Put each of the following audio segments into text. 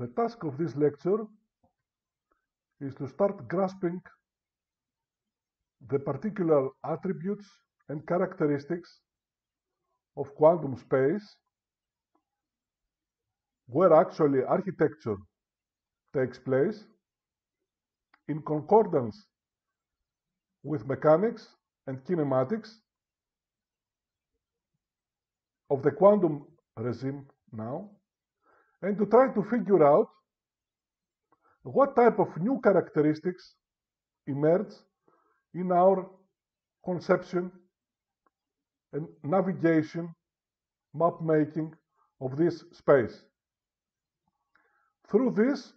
The task of this lecture is to start grasping the particular attributes and characteristics of quantum space where actually architecture takes place in concordance with mechanics and kinematics of the quantum regime now and to try to figure out what type of new characteristics emerge in our conception and navigation, map making of this space. Through this,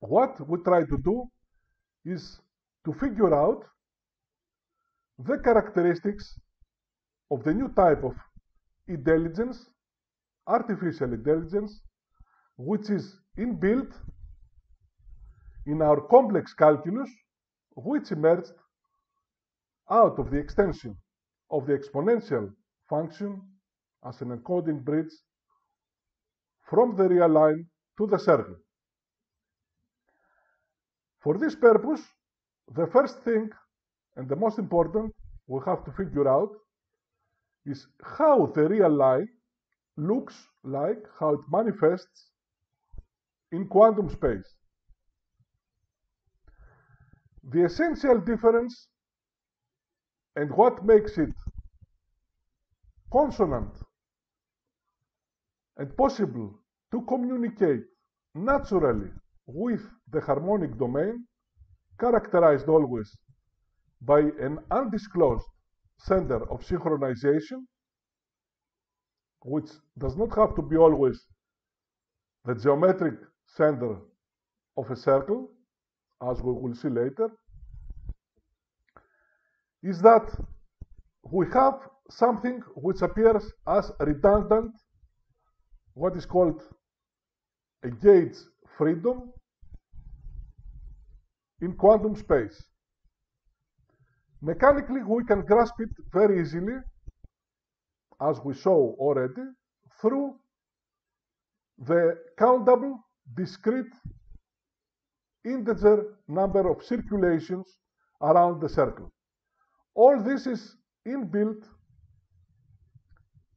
what we try to do is to figure out the characteristics of the new type of intelligence, artificial intelligence, which is inbuilt in our complex calculus, which emerged out of the extension of the exponential function as an encoding bridge from the real line to the circle. For this purpose, the first thing and the most important we have to figure out is how the real line looks like, how it manifests in quantum space. The essential difference and what makes it consonant and possible to communicate naturally with the harmonic domain, characterized always by an undisclosed center of synchronization, which does not have to be always the geometric center of a circle, as we will see later, is that we have something which appears as redundant, what is called a gauge freedom in quantum space. Mechanically, we can grasp it very easily, as we saw already, through the countable discrete integer number of circulations around the circle. All this is inbuilt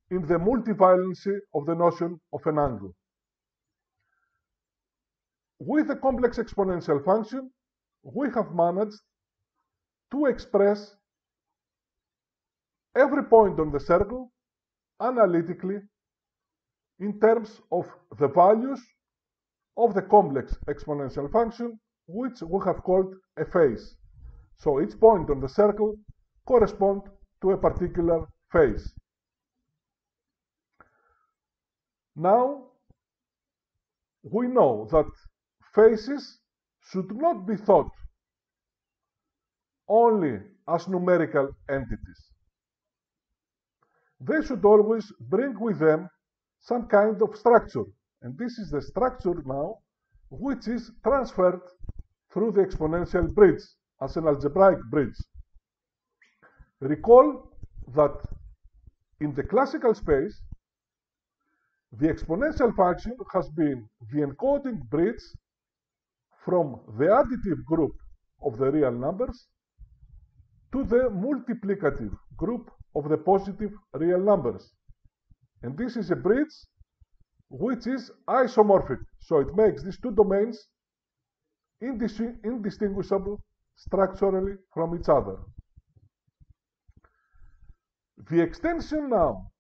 in the multivalency of the notion of an angle. With a complex exponential function, we have managed to express every point on the circle analytically in terms of the values of the complex exponential function, which we have called a phase. So each point on the circle corresponds to a particular phase. Now, we know that phases should not be thought only as numerical entities. They should always bring with them some kind of structure. And this is the structure now which is transferred through the exponential bridge as an algebraic bridge. Recall that in the classical space, the exponential function has been the encoding bridge from the additive group of the real numbers to the multiplicative group of the positive real numbers. And this is a bridge which is isomorphic. So it makes these two domains indistinguishable structurally from each other. The extension now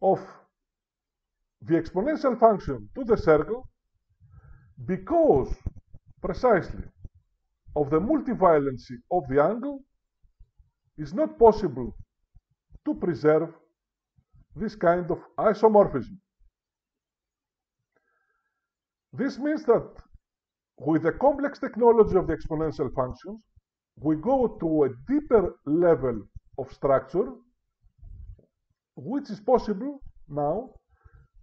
of the exponential function to the circle because precisely of the multivalency of the angle is not possible to preserve this kind of isomorphism. This means that with the complex technology of the exponential functions, we go to a deeper level of structure, which is possible now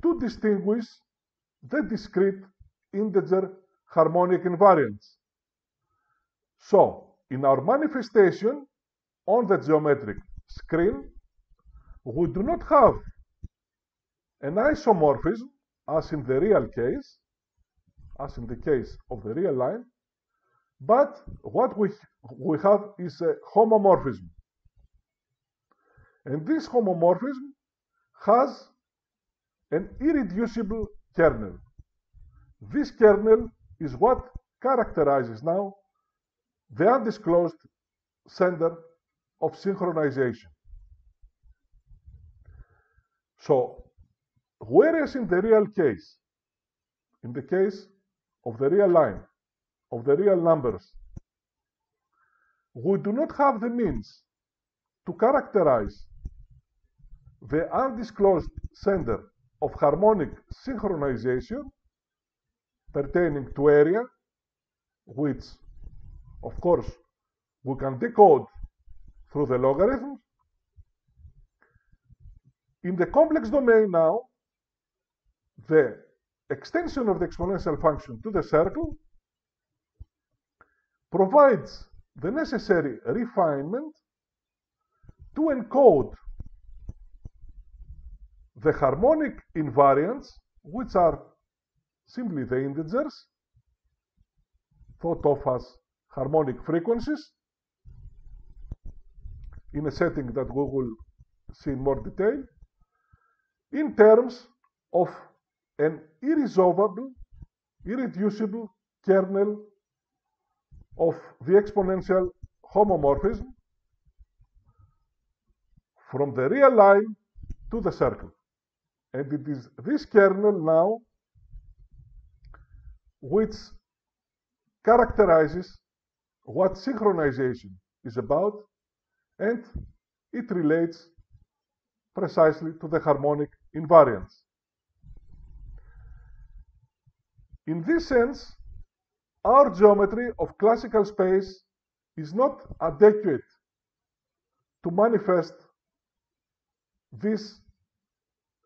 to distinguish the discrete integer harmonic invariants. So, in our manifestation on the geometric screen, we do not have an isomorphism as in the real case, as in the case of the real line, but what we, we have is a homomorphism. And this homomorphism has an irreducible kernel. This kernel is what characterizes now the undisclosed center of synchronization. So, whereas in the real case, in the case of the real line, of the real numbers, we do not have the means to characterize the undisclosed center of harmonic synchronization pertaining to area, which, of course, we can decode through the logarithms. In the complex domain now, the extension of the exponential function to the circle provides the necessary refinement to encode the harmonic invariants, which are simply the integers, thought of as harmonic frequencies, in a setting that we will see in more detail, in terms of an irresolvable, irreducible kernel of the exponential homomorphism from the real line to the circle. And it is this kernel now which characterizes what synchronization is about and it relates precisely to the harmonic invariance. In this sense, our geometry of classical space is not adequate to manifest these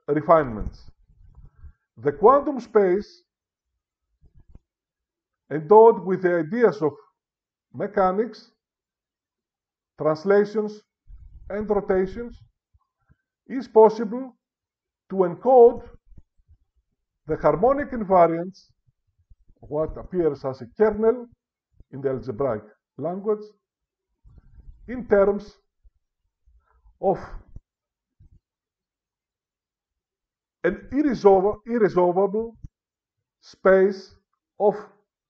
refinements. The quantum space, endowed with the ideas of mechanics, translations, and rotations, is possible to encode the harmonic invariants, what appears as a kernel in the algebraic language, in terms of an irresolvable, irresolvable space of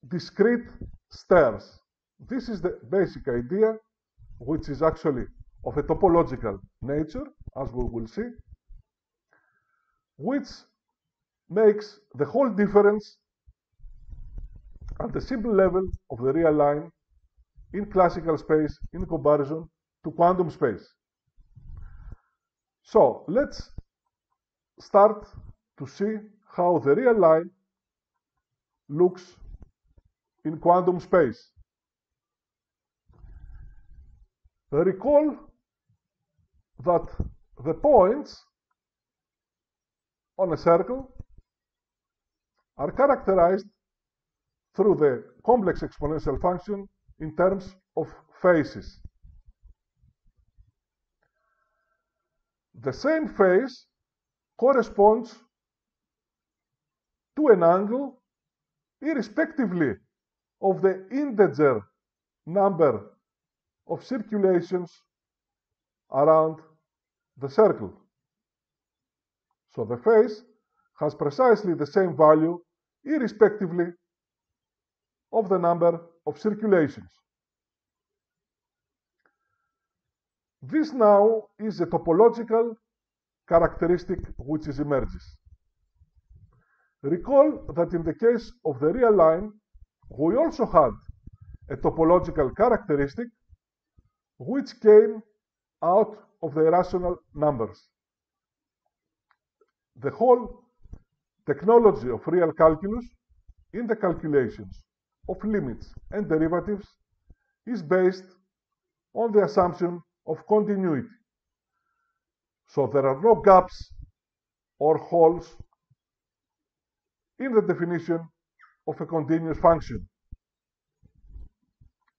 discrete stairs. This is the basic idea, which is actually of a topological nature, as we will see, which makes the whole difference at the simple level of the real line in classical space in comparison to quantum space. So let's start to see how the real line looks in quantum space. Recall that the points on a circle are characterized through the complex exponential function in terms of phases. The same phase corresponds to an angle irrespectively of the integer number of circulations around the circle. So the phase has precisely the same value irrespectively of the number of circulations. This now is a topological characteristic which is emerges. Recall that in the case of the real line, we also had a topological characteristic which came out of the irrational numbers. The whole technology of real calculus in the calculations of limits and derivatives is based on the assumption of continuity. So there are no gaps or holes in the definition of a continuous function.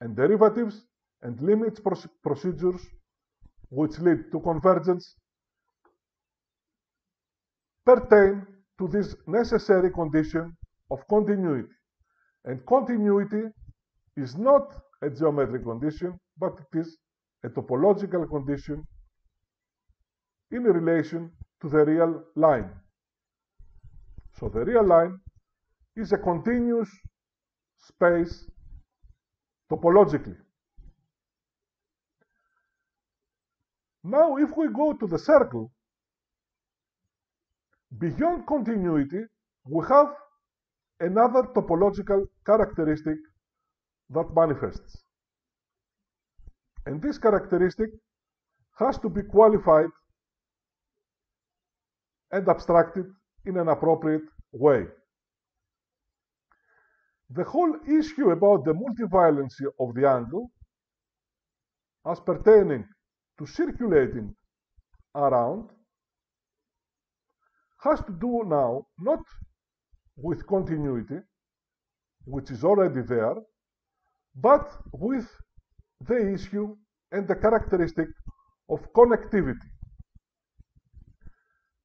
And derivatives and limits procedures which lead to convergence pertain to this necessary condition of continuity. And continuity is not a geometric condition, but it is a topological condition in relation to the real line. So the real line is a continuous space topologically. Now, if we go to the circle, beyond continuity, we have another topological characteristic that manifests. And this characteristic has to be qualified and abstracted in an appropriate way. The whole issue about the multivalency of the angle as pertaining to circulating around has to do now not with continuity, which is already there, but with the issue and the characteristic of connectivity.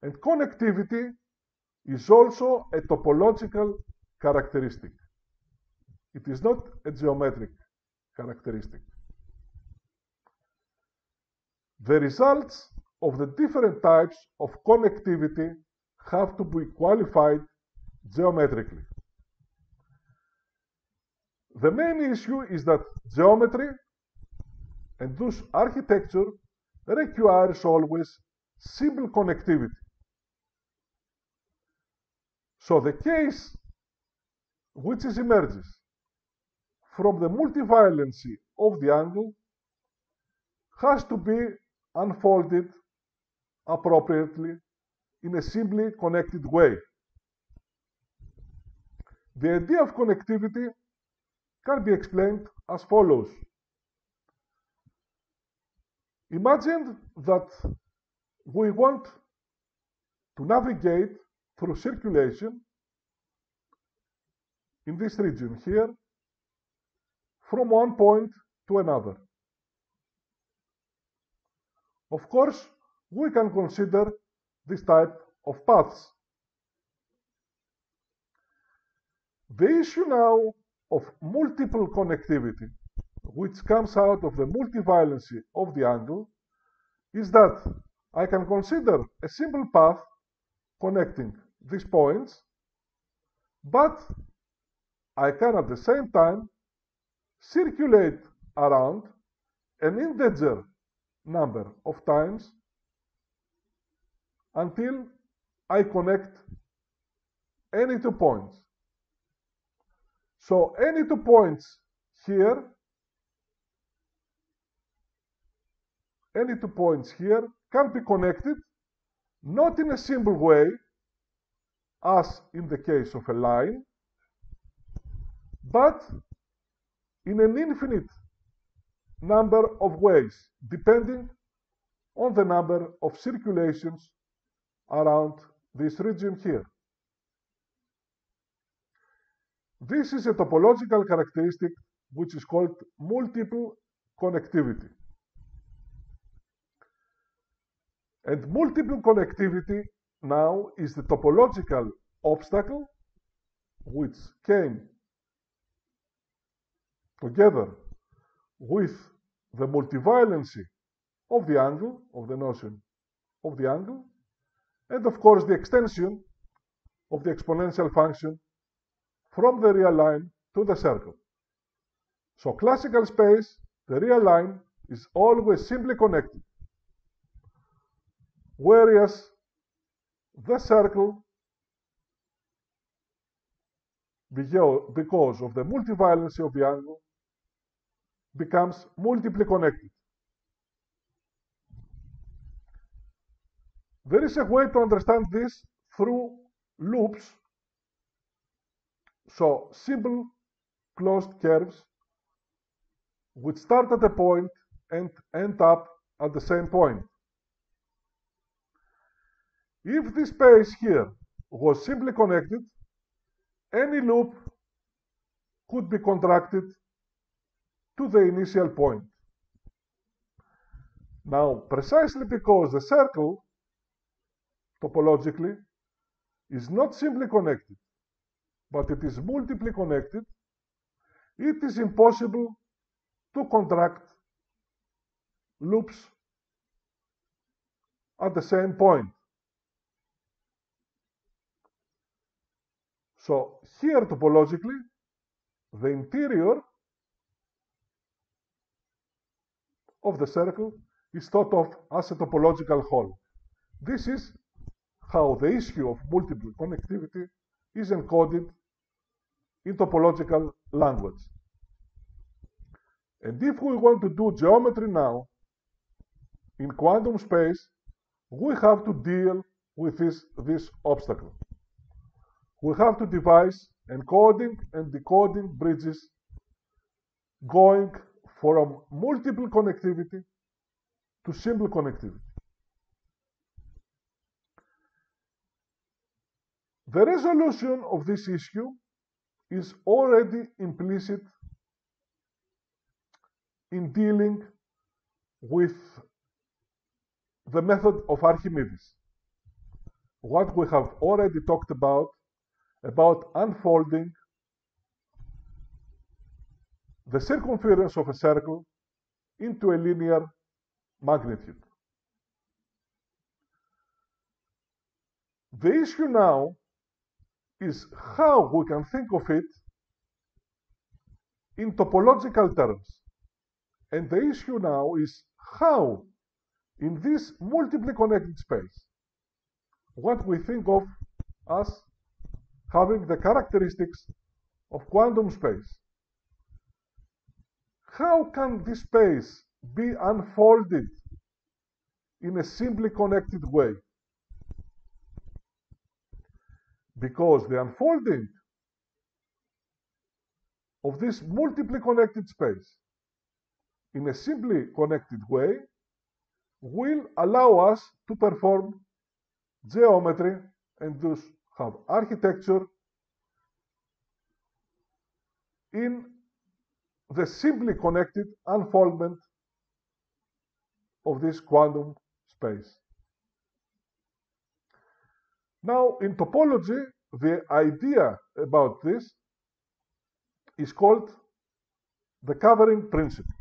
And connectivity is also a topological characteristic. It is not a geometric characteristic. The results of the different types of connectivity have to be qualified geometrically. The main issue is that geometry and thus architecture requires always simple connectivity. So the case which is emerges from the multivalency of the angle has to be unfolded appropriately in a simply connected way. The idea of connectivity can be explained as follows. Imagine that we want to navigate through circulation in this region here from one point to another. Of course, we can consider this type of paths. The issue now of multiple connectivity, which comes out of the multivalency of the angle, is that I can consider a simple path connecting these points, but I can at the same time circulate around an integer number of times until I connect any two points. So any two points here, any two points here can be connected not in a simple way as in the case of a line, but in an infinite number of ways, depending on the number of circulations around this region here. This is a topological characteristic which is called multiple connectivity. And multiple connectivity now is the topological obstacle which came together with the multivalency of the angle, of the notion of the angle, and of course the extension of the exponential function from the real line to the circle. So classical space, the real line is always simply connected. Whereas the circle, because of the multivalency of the angle, becomes multiply connected. There is a way to understand this through loops. So simple closed curves which start at a point and end up at the same point. If this space here was simply connected, any loop could be contracted to the initial point. Now, precisely because the circle, topologically, is not simply connected, but it is multiply connected, it is impossible to contract loops at the same point. So here topologically, the interior of the circle is thought of as a topological hole. This is how the issue of multiple connectivity is encoded in topological language. And if we want to do geometry now, in quantum space, we have to deal with this, this obstacle. We have to devise encoding and decoding bridges going from multiple connectivity to simple connectivity. The resolution of this issue is already implicit in dealing with the method of Archimedes. What we have already talked about, about unfolding the circumference of a circle into a linear magnitude. The issue now is how we can think of it in topological terms. And the issue now is how, in this multiply connected space, what we think of as having the characteristics of quantum space, how can this space be unfolded in a simply connected way? Because the unfolding of this multiply connected space in a simply connected way will allow us to perform geometry and thus have architecture in the simply connected unfoldment of this quantum space. Now, in topology, the idea about this is called the covering principle.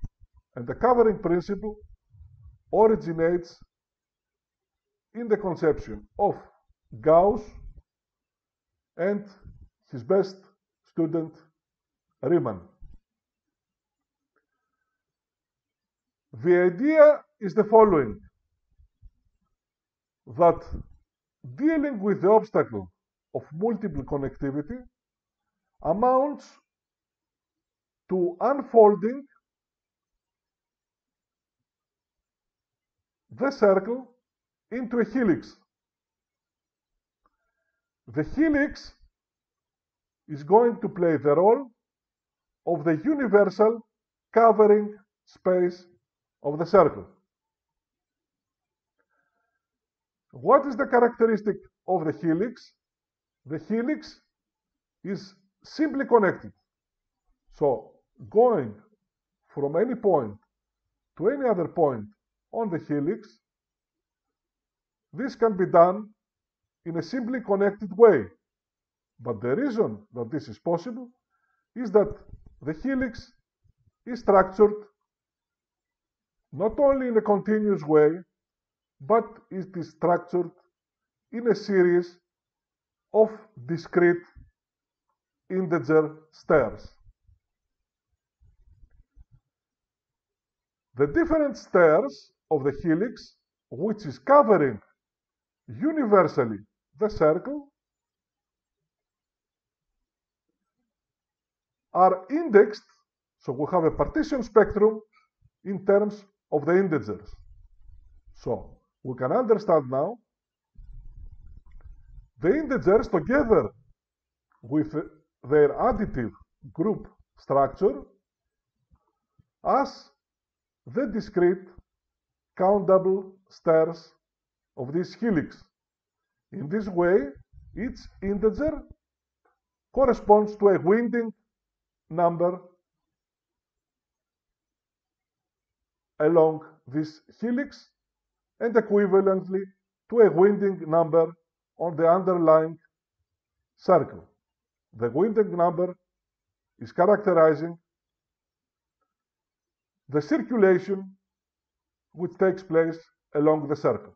And the covering principle originates in the conception of Gauss and his best student Riemann. The idea is the following that dealing with the obstacle of multiple connectivity amounts to unfolding the circle into a helix. The helix is going to play the role of the universal covering space of the circle. What is the characteristic of the helix? The helix is simply connected. So going from any point to any other point on the helix, this can be done in a simply connected way. But the reason that this is possible is that the helix is structured not only in a continuous way, but it is structured in a series of discrete integer stairs. The different stairs of the helix, which is covering universally the circle, are indexed, so we have a partition spectrum in terms of the integers. So, we can understand now the integers together with their additive group structure as the discrete countable stairs of this helix. In this way, each integer corresponds to a winding number along this helix and equivalently to a winding number on the underlying circle. The Winding number is characterizing the circulation which takes place along the circle.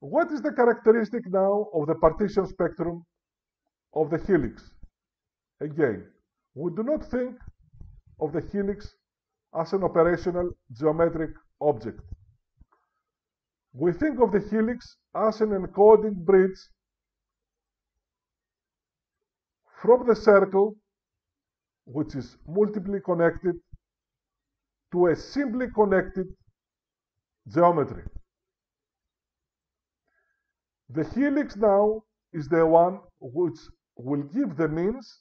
What is the characteristic now of the partition spectrum of the helix? Again, we do not think of the helix as an operational geometric object. We think of the helix as an encoding bridge from the circle, which is multiply connected, to a simply connected geometry. The helix now is the one which will give the means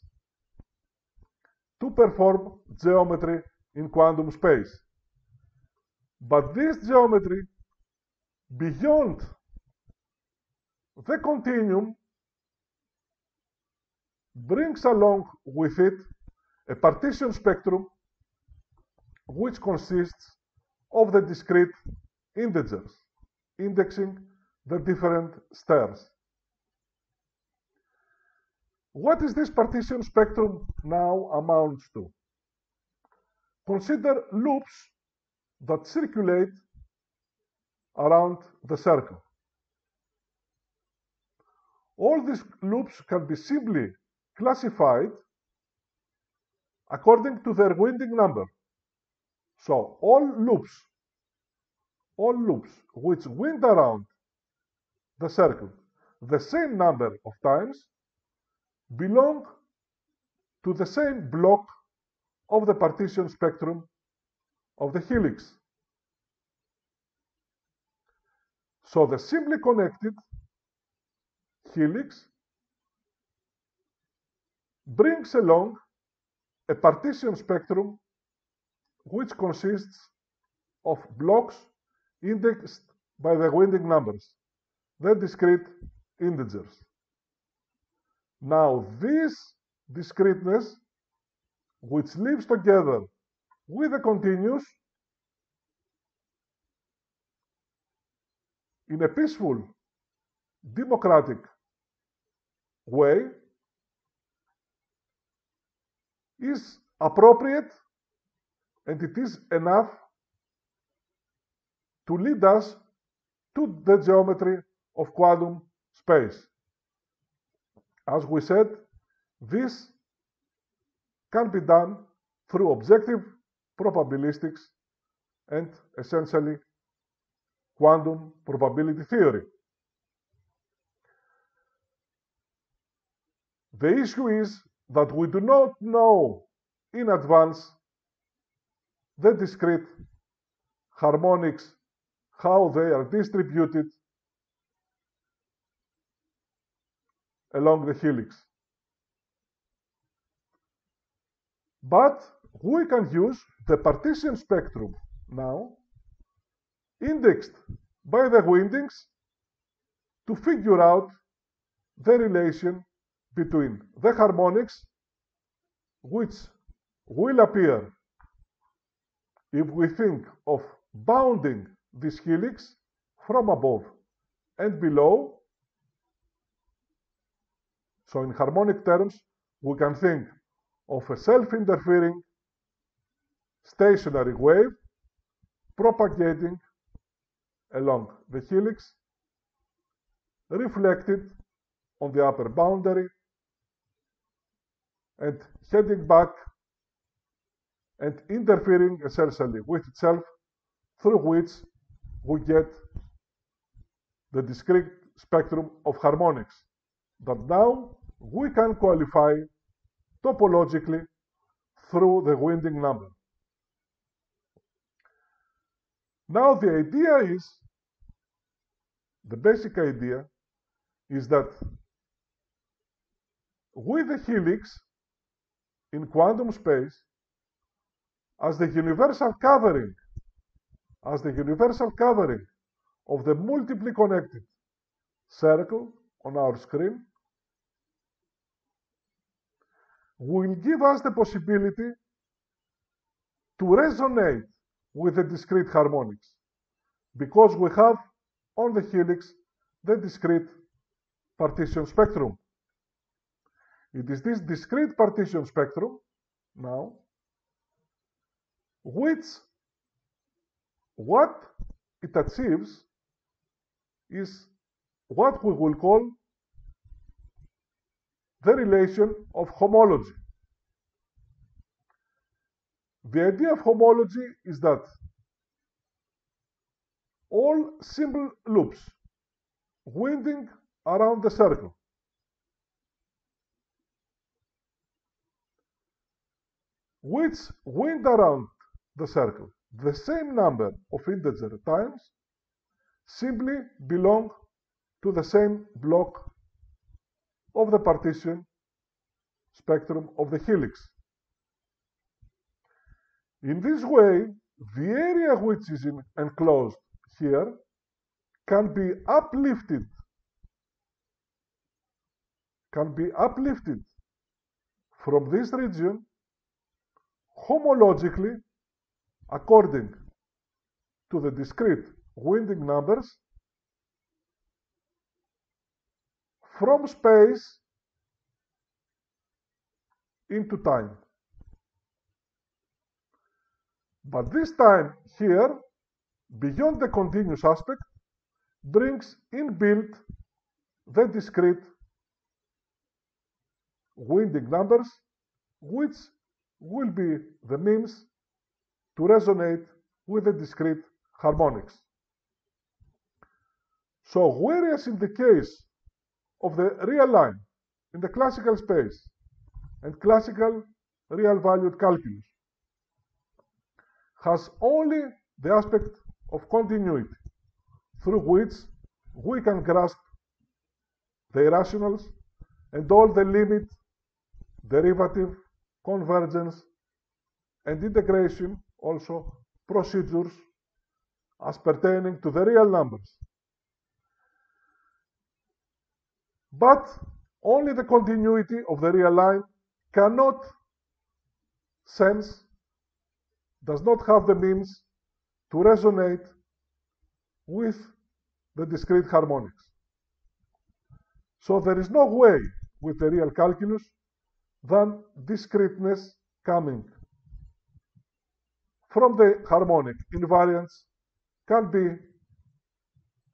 to perform geometry in quantum space. But this geometry, beyond the continuum, brings along with it a partition spectrum which consists of the discrete integers, indexing the different stairs. What is this partition spectrum now amounts to? Consider loops that circulate around the circle. All these loops can be simply classified according to their winding number. So all loops, all loops which wind around the circle the same number of times belong to the same block of the partition spectrum of the helix. So the simply connected helix brings along a partition spectrum which consists of blocks indexed by the winding numbers, the discrete integers. Now, this discreteness, which lives together with the continuous, in a peaceful, democratic way, is appropriate and it is enough to lead us to the geometry of quantum space. As we said, this can be done through objective probabilistics and essentially quantum probability theory. The issue is that we do not know in advance the discrete harmonics, how they are distributed along the helix. But we can use the partition spectrum now, indexed by the windings, to figure out the relation between the harmonics, which will appear if we think of bounding this helix from above and below. So in harmonic terms, we can think of a self-interfering stationary wave propagating along the helix, reflected on the upper boundary, and heading back and interfering essentially with itself, through which we get the discrete spectrum of harmonics that now we can qualify topologically through the winding number. Now the idea is, the basic idea is that with the helix in quantum space, as the universal covering, as the universal covering of the multiply connected circle on our screen, will give us the possibility to resonate with the discrete harmonics because we have on the helix the discrete partition spectrum. It is this discrete partition spectrum now which what it achieves is what we will call the relation of homology. The idea of homology is that all simple loops winding around the circle which wind around the circle the same number of integer times simply belong to the same block of the partition spectrum of the helix. In this way, the area which is enclosed here can be uplifted can be uplifted from this region homologically according to the discrete winding numbers from space into time. But this time here, beyond the continuous aspect, brings inbuilt the discrete winding numbers, which will be the means to resonate with the discrete harmonics. So whereas in the case of the real line in the classical space and classical real valued calculus has only the aspect of continuity through which we can grasp the irrationals and all the limit, derivative, convergence, and integration also procedures as pertaining to the real numbers. But only the continuity of the real line cannot sense, does not have the means to resonate with the discrete harmonics. So there is no way with the real calculus than discreteness coming from the harmonic invariants can be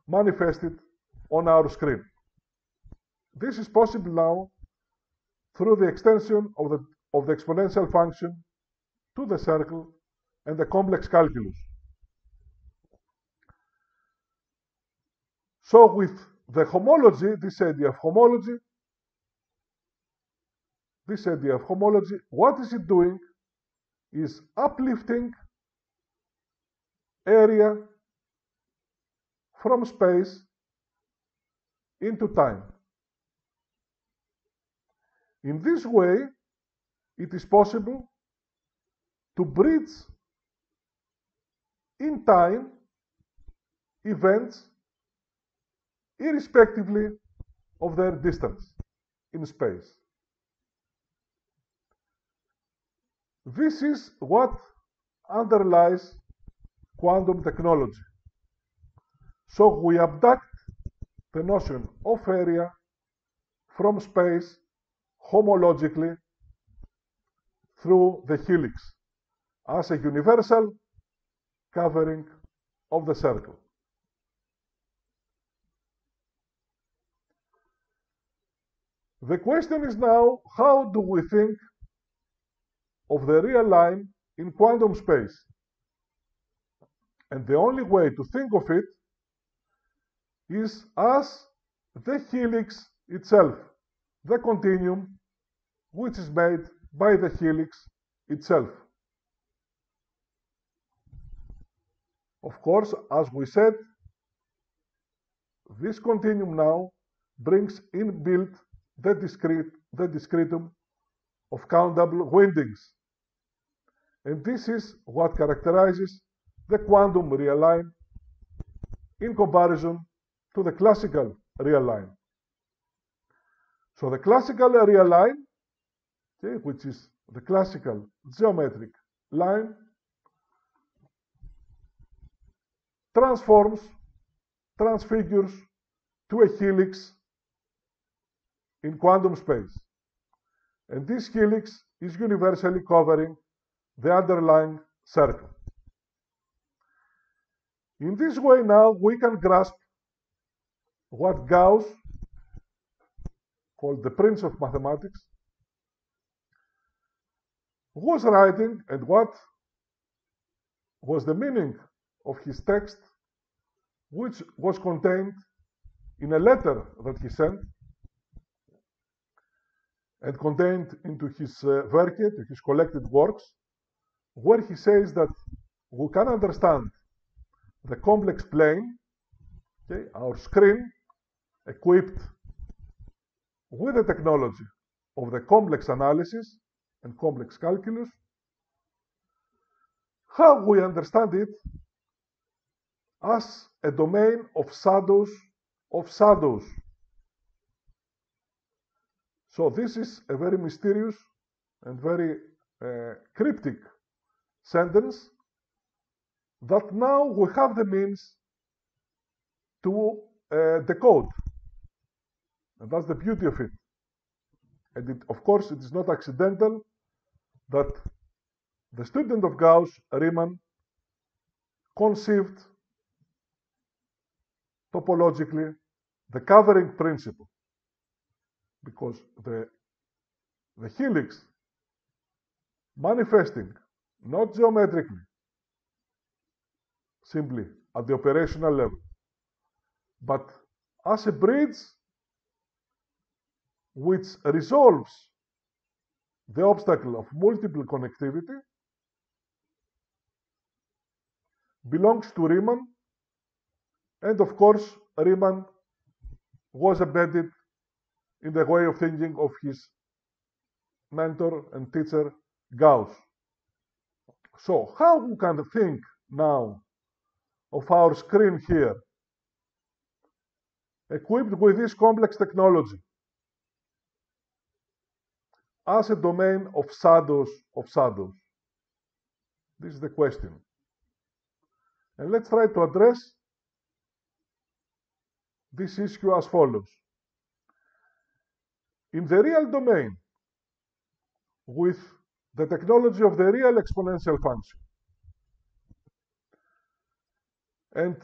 manifested on our screen. This is possible now through the extension of the, of the exponential function to the circle and the complex calculus. So with the homology, this idea of homology, this idea of homology, what is it doing? Is uplifting area from space into time. In this way, it is possible to bridge in time events irrespectively of their distance in space. This is what underlies quantum technology. So we abduct the notion of area from space homologically through the helix as a universal covering of the circle. The question is now, how do we think of the real line in quantum space? And the only way to think of it is as the helix itself, the continuum, which is made by the helix itself. Of course, as we said, this continuum now brings inbuilt the discrete, the discretum of countable windings. And this is what characterizes the quantum real line in comparison to the classical real line. So the classical real line, okay, which is the classical geometric line, transforms, transfigures to a helix in quantum space. And this helix is universally covering the underlying circle. In this way now we can grasp what Gauss, called the prince of mathematics, was writing and what was the meaning of his text, which was contained in a letter that he sent and contained into his uh, Werke, to his collected works, where he says that we can understand the complex plane, okay, our screen equipped with the technology of the complex analysis and complex calculus, how we understand it as a domain of shadows of shadows. So this is a very mysterious and very uh, cryptic sentence that now we have the means to uh, decode. And that's the beauty of it. And it, of course, it is not accidental that the student of Gauss, Riemann, conceived topologically the covering principle because the, the helix manifesting not geometrically simply at the operational level but as a bridge which resolves the obstacle of multiple connectivity belongs to Riemann and of course Riemann was embedded in the way of thinking of his mentor and teacher Gauss. So how we can think now of our screen here equipped with this complex technology as a domain of shadows of shadows? This is the question. And let's try to address this issue as follows. In the real domain, with the technology of the real exponential function, and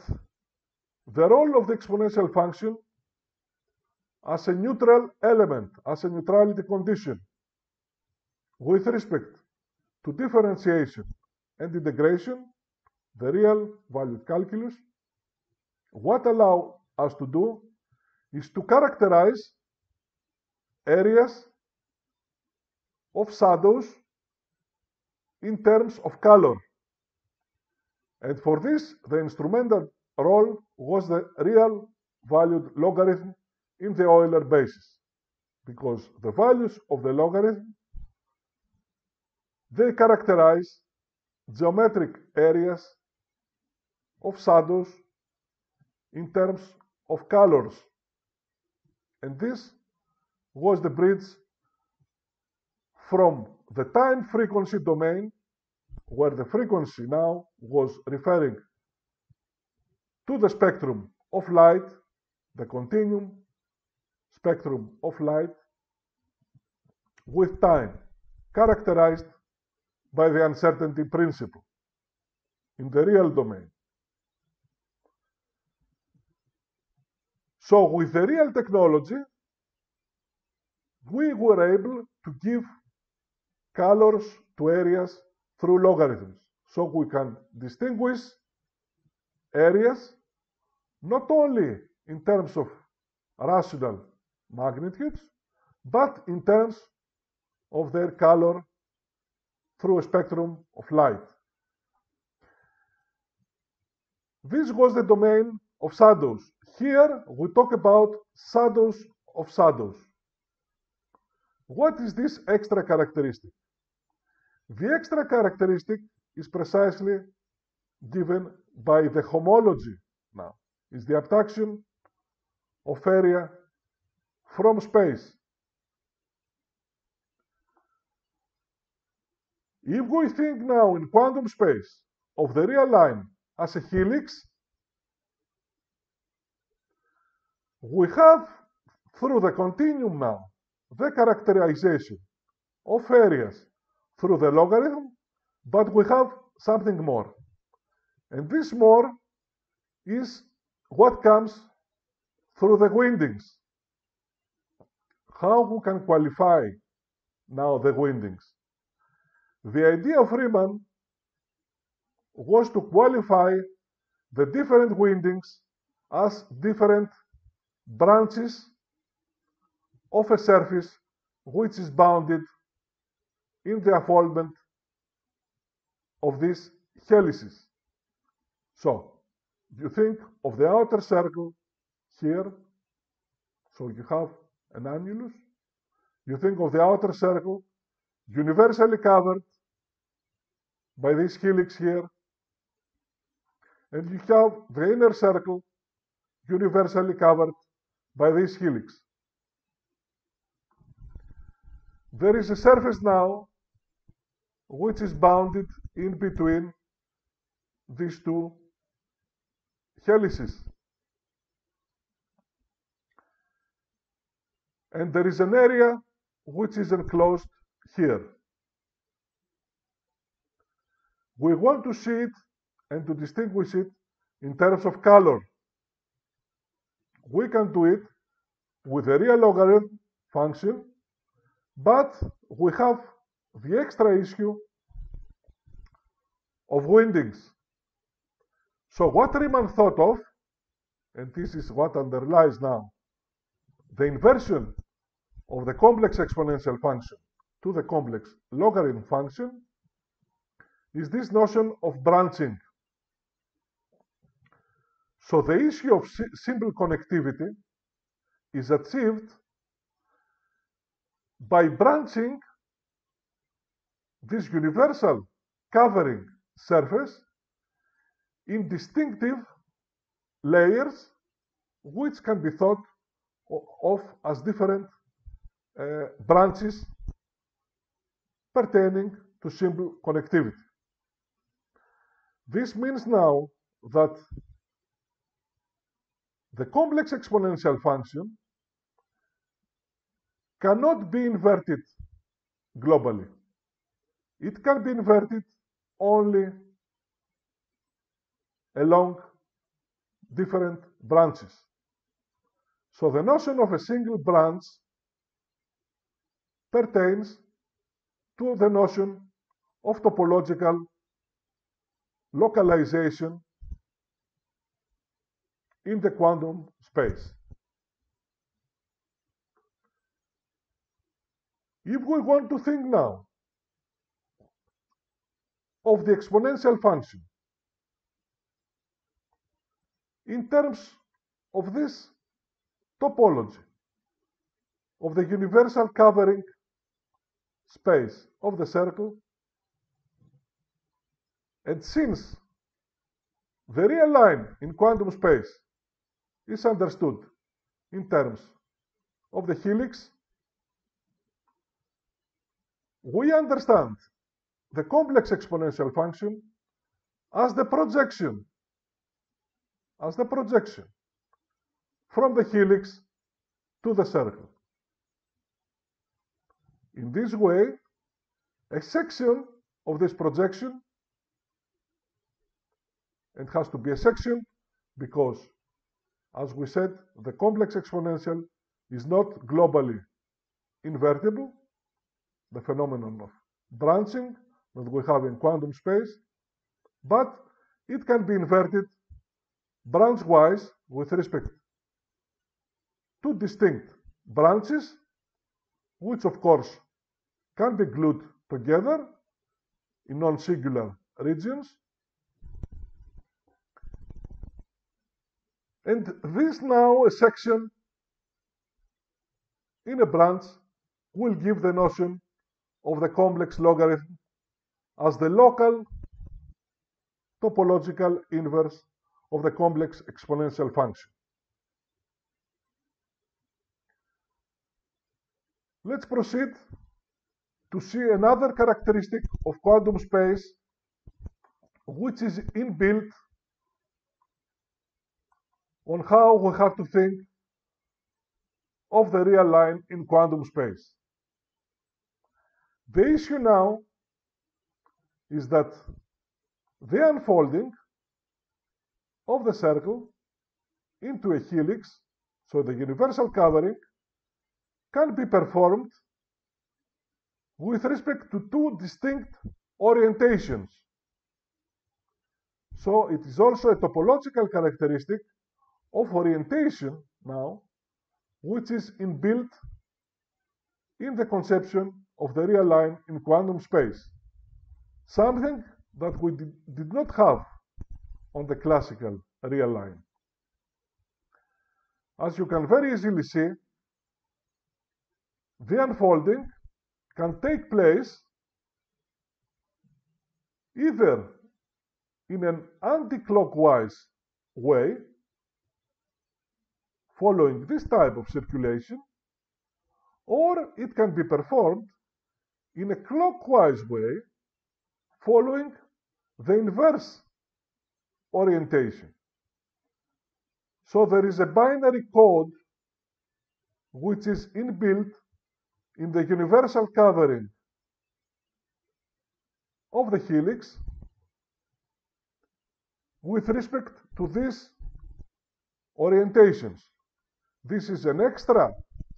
the role of the exponential function as a neutral element, as a neutrality condition, with respect to differentiation and integration, the real valued calculus, what allow us to do is to characterize areas of shadows in terms of color. And for this, the instrumental role was the real valued logarithm in the Euler basis. Because the values of the logarithm, they characterize geometric areas of shadows in terms of colors. And this was the bridge from the time frequency domain, where the frequency now was referring to the spectrum of light, the continuum spectrum of light, with time, characterized by the uncertainty principle in the real domain. So with the real technology, we were able to give colors to areas through logarithms. So we can distinguish areas not only in terms of rational magnitudes, but in terms of their color through a spectrum of light. This was the domain of shadows. Here we talk about shadows of shadows. What is this extra characteristic? The extra characteristic is precisely given by the homology now. Is the abstraction of area from space. If we think now in quantum space of the real line as a helix, We have, through the continuum now, the characterization of areas through the logarithm, but we have something more. And this more is what comes through the windings. How we can qualify now the windings. The idea of Riemann was to qualify the different windings as different branches of a surface which is bounded in the unfoldment of these helices. So, you think of the outer circle here, so you have an annulus. You think of the outer circle universally covered by this helix here, and you have the inner circle universally covered by this helix. There is a surface now which is bounded in between these two helices. And there is an area which is enclosed here. We want to see it and to distinguish it in terms of color. We can do it with the real logarithm function, but we have the extra issue of windings. So what Riemann thought of, and this is what underlies now, the inversion of the complex exponential function to the complex logarithm function is this notion of branching. So the issue of si simple connectivity is achieved by branching this universal covering surface in distinctive layers which can be thought of as different uh, branches pertaining to simple connectivity. This means now that the complex exponential function cannot be inverted globally. It can be inverted only along different branches. So the notion of a single branch pertains to the notion of topological localization in the quantum space. If we want to think now of the exponential function in terms of this topology of the universal covering space of the circle. And since the real line in quantum space is understood in terms of the helix, we understand the complex exponential function as the projection as the projection from the helix to the circle. In this way, a section of this projection, and has to be a section because, as we said, the complex exponential is not globally invertible, the phenomenon of branching that we have in quantum space, but it can be inverted branch-wise with respect to distinct branches, which of course can be glued together in non-singular regions. And this now a section in a branch will give the notion of the complex logarithm as the local topological inverse of the complex exponential function. Let's proceed to see another characteristic of quantum space which is inbuilt on how we have to think of the real line in quantum space. The issue now is that the unfolding of the circle into a helix, so the universal covering, can be performed with respect to two distinct orientations. So it is also a topological characteristic of orientation now, which is inbuilt in the conception of the real line in quantum space. Something that we did, not have on the classical real line. As you can very easily see, the unfolding can take place either in an anti-clockwise way, following this type of circulation, or it can be performed in a clockwise way, following the inverse orientation. So there is a binary code which is inbuilt in the universal covering of the helix with respect to these orientations. This is an extra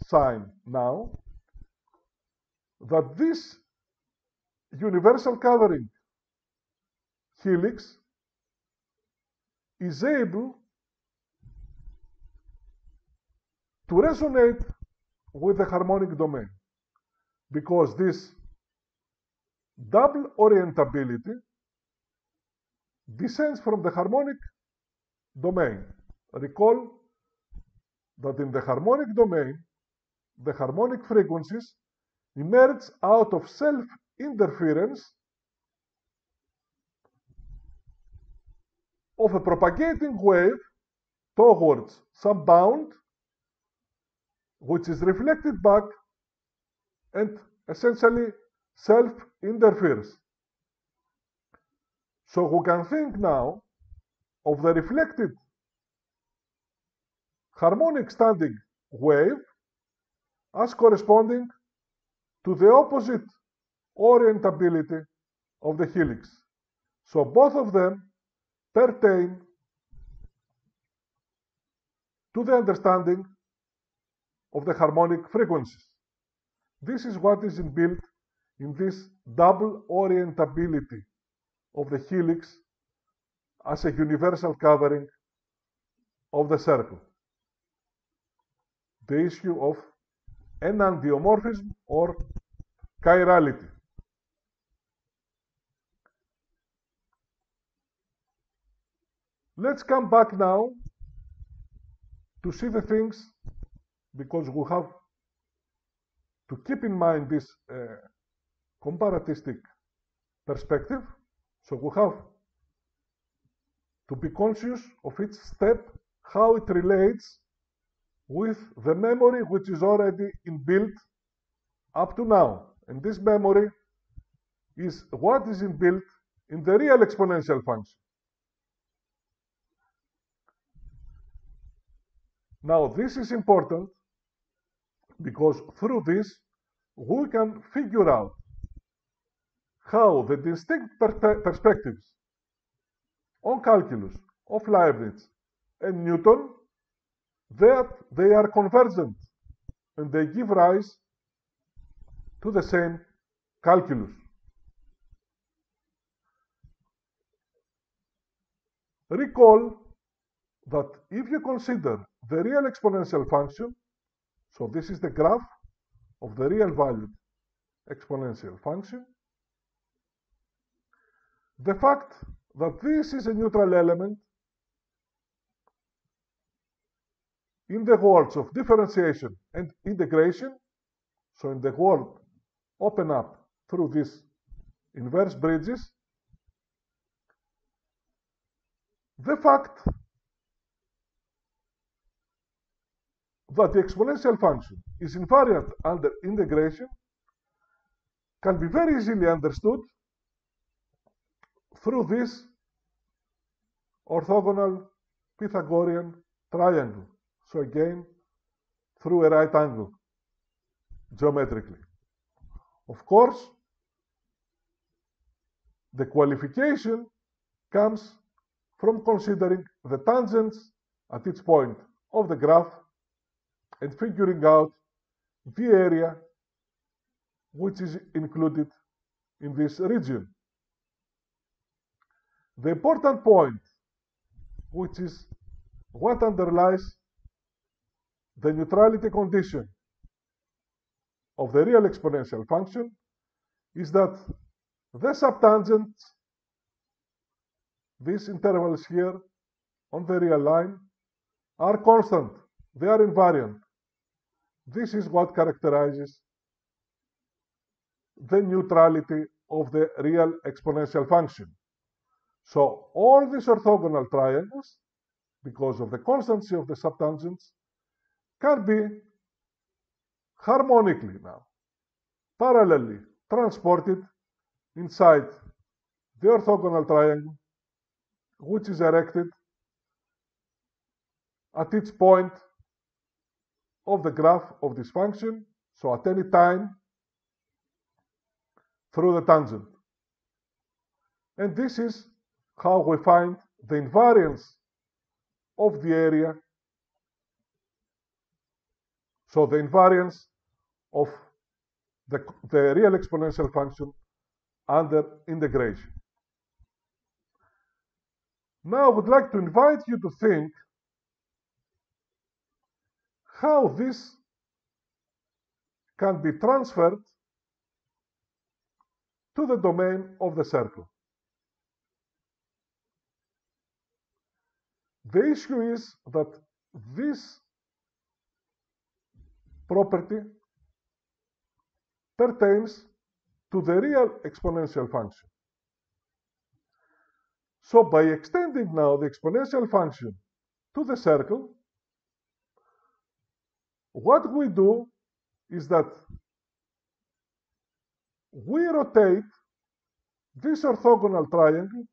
sign now that this universal covering helix is able to resonate with the harmonic domain because this double orientability descends from the harmonic domain. Recall that in the harmonic domain, the harmonic frequencies emerge out of self-interference of a propagating wave towards some bound, which is reflected back and essentially self-interferes. So we can think now of the reflected harmonic standing wave as corresponding to the opposite orientability of the helix. So both of them pertain to the understanding of the harmonic frequencies. This is what is inbuilt in this double orientability of the helix as a universal covering of the circle. The issue of enantiomorphism or chirality. Let's come back now to see the things because we have to keep in mind this uh, comparatistic perspective. So we have to be conscious of each step, how it relates with the memory which is already inbuilt up to now. And this memory is what is inbuilt in the real exponential function. Now, this is important because through this we can figure out how the distinct per perspectives on calculus of Leibniz and Newton that they are convergent and they give rise to the same calculus. Recall that if you consider the real exponential function so this is the graph of the real valued exponential function. The fact that this is a neutral element in the worlds of differentiation and integration, so in the world open up through these inverse bridges, the fact that the exponential function is invariant under integration can be very easily understood through this orthogonal Pythagorean triangle. So again, through a right angle geometrically. Of course, the qualification comes from considering the tangents at each point of the graph and figuring out the area which is included in this region. The important point, which is what underlies the neutrality condition of the real exponential function, is that the subtangents, these intervals here on the real line, are constant. They are invariant. This is what characterizes the neutrality of the real exponential function. So all these orthogonal triangles, because of the constancy of the subtangents, can be harmonically now, parallelly transported inside the orthogonal triangle, which is erected at each point of the graph of this function, so at any time through the tangent. And this is how we find the invariance of the area. So the invariance of the, the real exponential function under integration. Now I would like to invite you to think how this can be transferred to the domain of the circle. The issue is that this property pertains to the real exponential function. So by extending now the exponential function to the circle, what we do is that we rotate this orthogonal triangle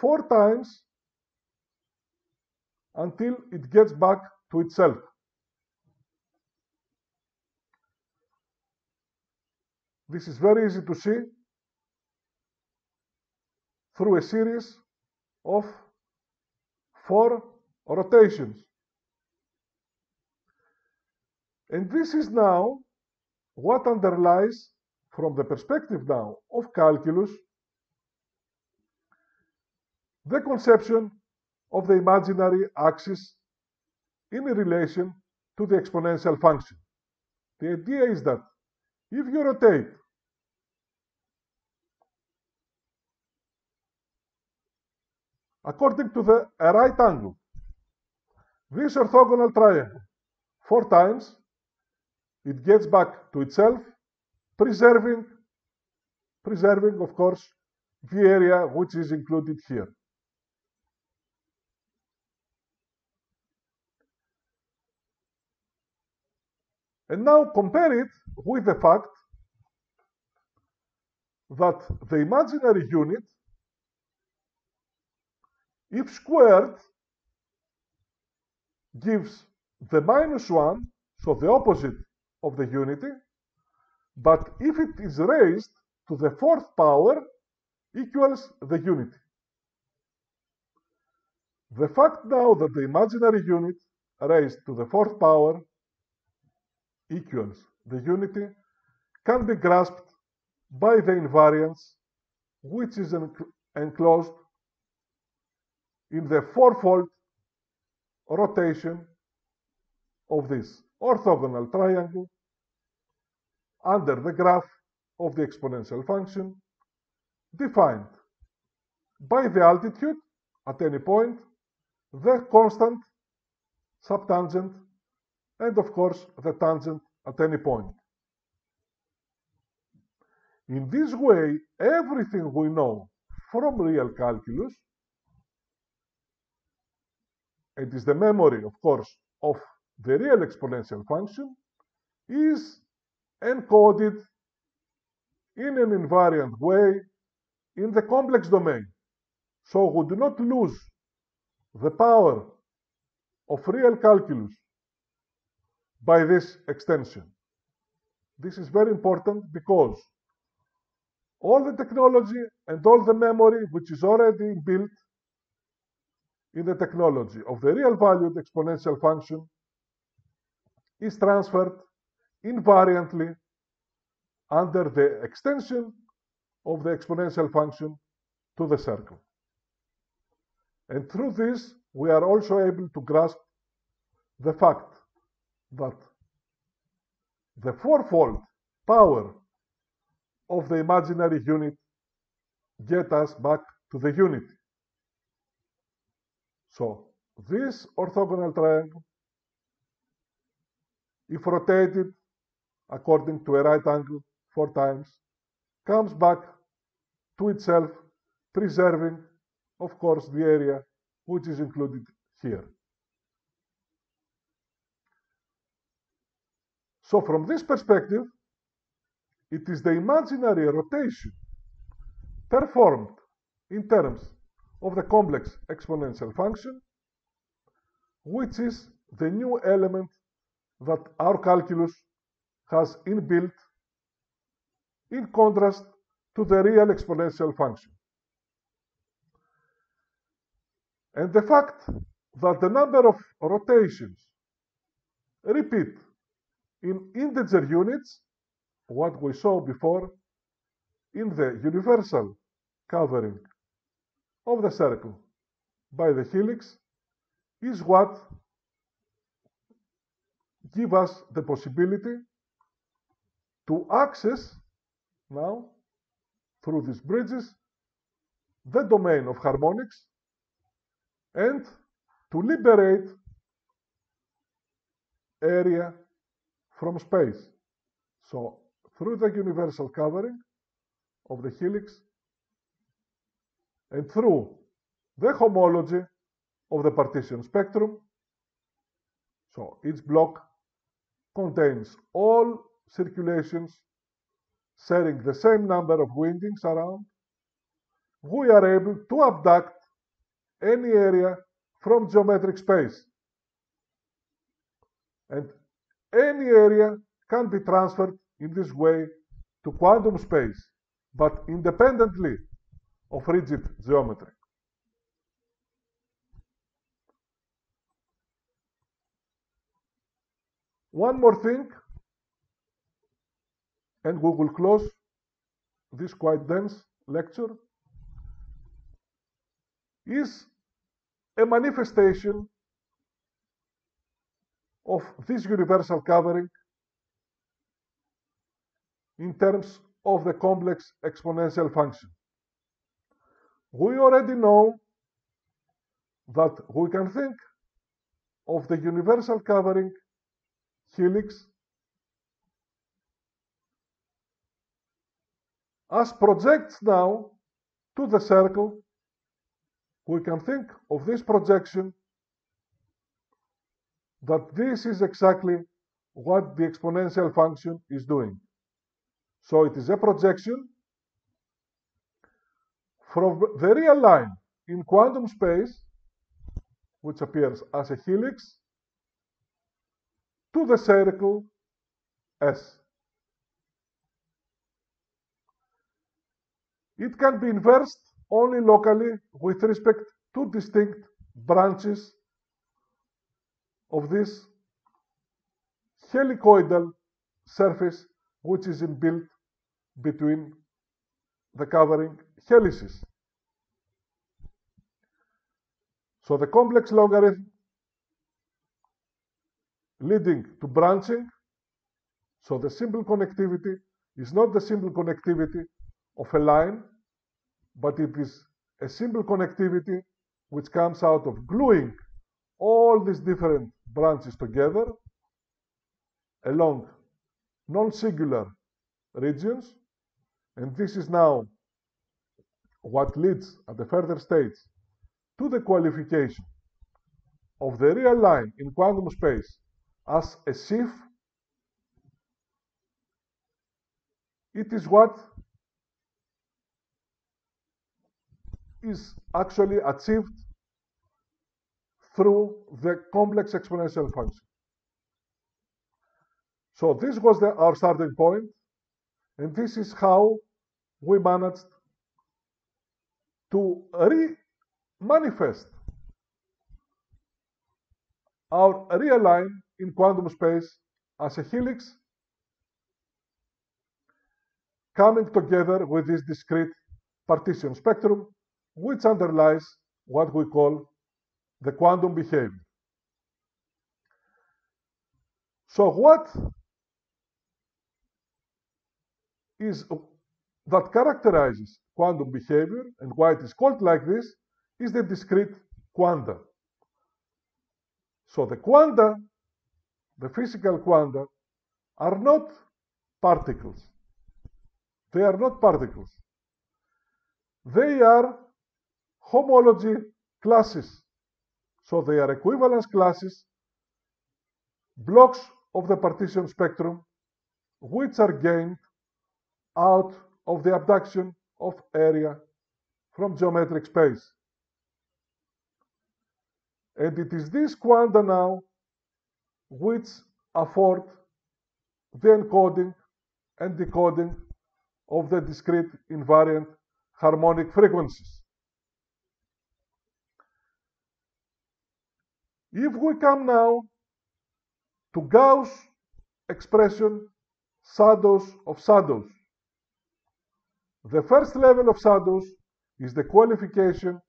four times until it gets back to itself. This is very easy to see through a series of four rotations. And this is now what underlies, from the perspective now of calculus, the conception of the imaginary axis in relation to the exponential function. The idea is that if you rotate according to the right angle, this orthogonal triangle four times, it gets back to itself, preserving, preserving, of course, the area which is included here. And now compare it with the fact that the imaginary unit, if squared, gives the minus 1, so the opposite of the unity, but if it is raised to the fourth power equals the unity. The fact now that the imaginary unit raised to the fourth power equals the unity can be grasped by the invariance which is enclosed in the fourfold rotation of this orthogonal triangle under the graph of the exponential function defined by the altitude at any point, the constant subtangent, and of course the tangent at any point. In this way, everything we know from real calculus, it is the memory, of course, of the real exponential function, is encoded in an invariant way in the complex domain. So we do not lose the power of real calculus by this extension. This is very important because all the technology and all the memory which is already built in the technology of the real valued exponential function is transferred invariantly under the extension of the exponential function to the circle. And through this, we are also able to grasp the fact that the fourfold power of the imaginary unit get us back to the unity. So this orthogonal triangle, if rotated according to a right angle four times, comes back to itself, preserving, of course, the area which is included here. So from this perspective, it is the imaginary rotation performed in terms of the complex exponential function, which is the new element that our calculus has inbuilt in contrast to the real exponential function. And the fact that the number of rotations repeat in integer units, what we saw before in the universal covering of the circle by the helix, is what give us the possibility to access now through these bridges the domain of harmonics and to liberate area from space. So through the universal covering of the helix and through the homology of the partition spectrum, so each block contains all circulations sharing the same number of windings around, we are able to abduct any area from geometric space. And any area can be transferred in this way to quantum space, but independently of rigid geometry. One more thing, and we will close this quite dense lecture, is a manifestation of this universal covering in terms of the complex exponential function. We already know that we can think of the universal covering helix as projects now to the circle we can think of this projection that this is exactly what the exponential function is doing. So it is a projection from the real line in quantum space, which appears as a helix, to the circle S. It can be inversed only locally with respect to distinct branches of this helicoidal surface which is inbuilt between the covering helices. So the complex logarithm leading to branching, so the simple connectivity is not the simple connectivity of a line, but it is a simple connectivity which comes out of gluing all these different branches together along non-singular regions. And this is now what leads at the further stage to the qualification of the real line in quantum space as a sheaf. It is what is actually achieved through the complex exponential function. So this was the, our starting point, and this is how we managed to re-manifest our real line in quantum space as a helix coming together with this discrete partition spectrum, which underlies what we call the quantum behavior. So what is that characterizes quantum behavior and why it is called like this is the discrete quanta. So the quanta, the physical quanta, are not particles. They are not particles. They are homology classes. So they are equivalence classes, blocks of the partition spectrum, which are gained out of the abduction of area from geometric space. And it is this quanta now which afford the encoding and decoding of the discrete invariant harmonic frequencies. If we come now to Gauss expression shadows of shadows, the first level of shadows is the qualification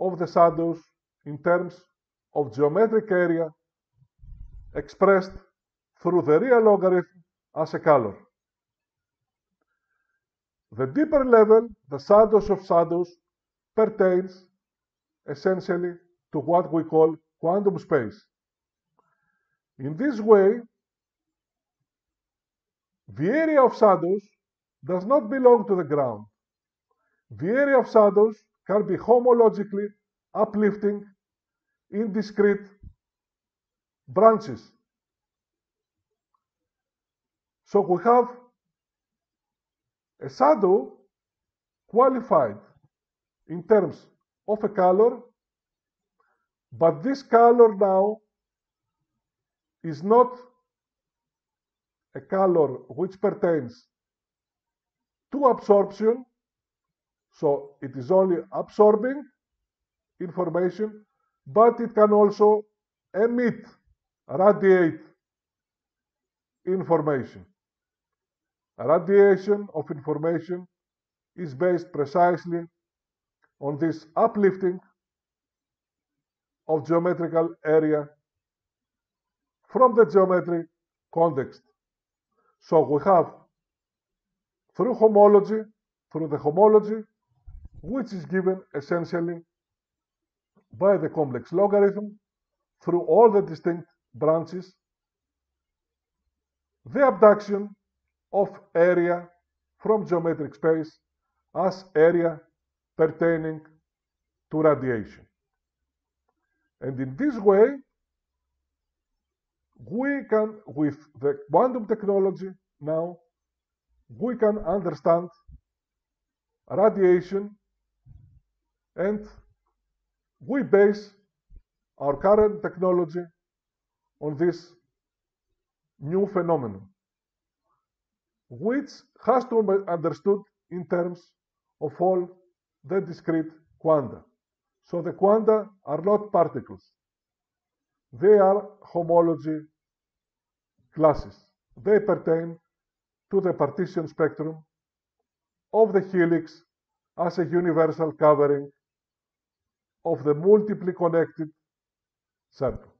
of the shadows in terms of geometric area expressed through the real logarithm as a color. The deeper level, the shadows of shadows, pertains essentially to what we call quantum space. In this way, the area of shadows does not belong to the ground. The area of shadows can be homologically uplifting in discrete branches. So we have a shadow qualified in terms of a color, but this color now is not a color which pertains to absorption, so it is only absorbing information, but it can also emit, radiate information. Radiation of information is based precisely on this uplifting of geometrical area from the geometric context. So we have through homology, through the homology, which is given essentially by the complex logarithm through all the distinct branches, the abduction of area from geometric space as area pertaining to radiation. And in this way, we can, with the quantum technology now, we can understand radiation and we base our current technology on this new phenomenon, which has to be understood in terms of all the discrete quanta. So the quanta are not particles. They are homology classes. They pertain to the partition spectrum of the helix as a universal covering of the multiply connected circle.